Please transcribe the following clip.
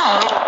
child